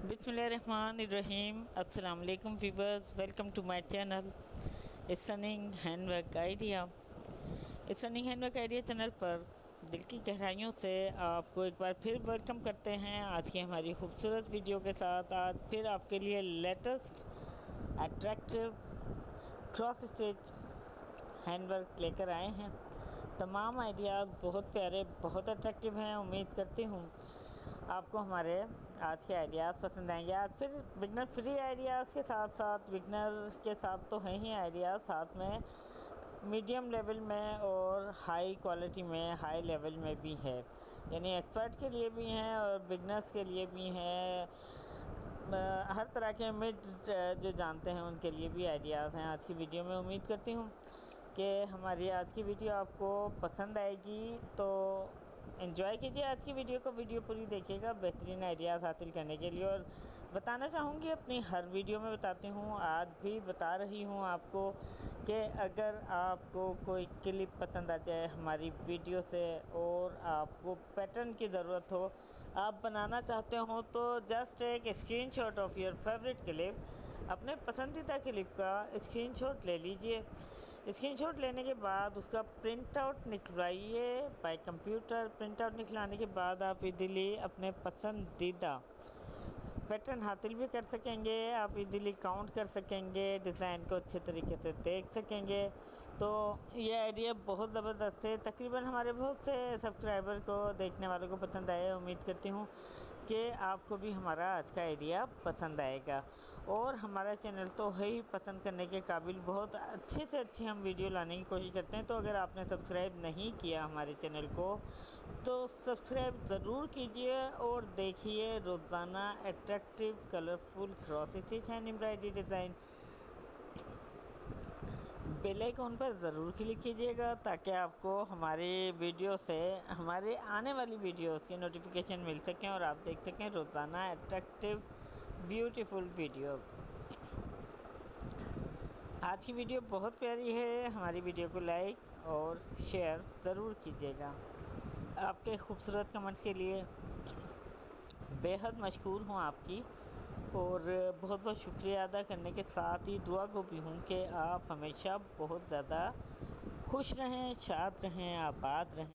बिस्मिल्लाहिर्रहमानिर्रहीम। अस्सलाम वालेकुम viewers, welcome to my channel. सनिंग handwork idea. सनिंग हैंडवर्क आइडिया चैनल पर दिल की गहराइयों से आपको एक बार फिर वेलकम करते हैं आज की हमारी खूबसूरत वीडियो के साथ। आज फिर आपके लिए latest, attractive, cross stitch handwork लेकर आए हैं। तमाम आइडियाज़ बहुत प्यारे, बहुत अट्रैक्टिव हैं, उम्मीद करती हूँ। आपको हमारे आज के आइडियाज़ पसंद आएँगे। आज फिर बिगनर फ्री आइडियाज़ के साथ साथ बिगनर के साथ तो हैं ही आइडियाज़ साथ में। मीडियम लेवल में और हाई क्वालिटी में हाई लेवल में भी है। यानी एक्सपर्ट के लिए भी हैं और बिगनर्स के लिए भी हैं। हर तरह के मिड जो जानते हैं उनके लिए भी आइडियाज़ हैं। आज की वीडियो में उम्मीद करती हूँ कि हमारी आज की वीडियो आपको पसंद आएगी। तो इन्जॉय कीजिए आज की वीडियो को। वीडियो पूरी देखिएगा, बेहतरीन आइडियाज़ हासिल करने के लिए। और बताना चाहूँगी, अपनी हर वीडियो में बताती हूँ। आज भी बता रही हूँ आपको कि अगर आपको कोई क्लिप पसंद आ जाए हमारी वीडियो से और आपको पैटर्न की ज़रूरत हो, आप बनाना चाहते हो तो जस्ट एक screenshot of your favourite clip अपने पसंदीदा क्लिप का स्क्रीनशॉट ले लीजिए। स्क्रीनशॉट लेने के बाद उसका प्रिंट आउट निकलवाइए बाय कंप्यूटर प्रिंट आउट निकलाने के बाद आप इजीली अपने पसंदीदा पैटर्न हासिल भी कर सकेंगे, आप इजीली काउंट कर सकेंगे डिज़ाइन को अच्छे तरीके से देख सकेंगे। तो ये आइडिया बहुत ज़बरदस्त है। तकरीबन हमारे बहुत से सब्सक्राइबर को, देखने वालों को पसंद आया उम्मीद करती हूँ कि आपको भी हमारा आज का आइडिया पसंद आएगा। और हमारा चैनल तो है ही पसंद करने के काबिल। बहुत अच्छे से अच्छे हम वीडियो लाने की कोशिश करते हैं। तो अगर आपने सब्सक्राइब नहीं किया हमारे चैनल को तो सब्सक्राइब ज़रूर कीजिए और देखिए रोज़ाना attractive colourful cross stitch and embroidery design bell icon पर ज़रूर क्लिक कीजिएगा ताकि आपको हमारे वीडियो से, हमारे आने वाली वीडियोस की नोटिफिकेशन मिल सकें और आप देख सकें रोज़ाना अट्रैक्टिव ब्यूटीफुल वीडियो आज की वीडियो बहुत प्यारी है, हमारी वीडियो को लाइक और शेयर ज़रूर कीजिएगा। आपके खूबसूरत कमेंट्स के लिए बेहद मशहूर हूँ आपकी और बहुत बहुत शुक्रिया अदा करने के साथ ही दुआ को भी हूँ कि आप हमेशा बहुत ज़्यादा खुश रहें शाद रहें, आबाद रहें।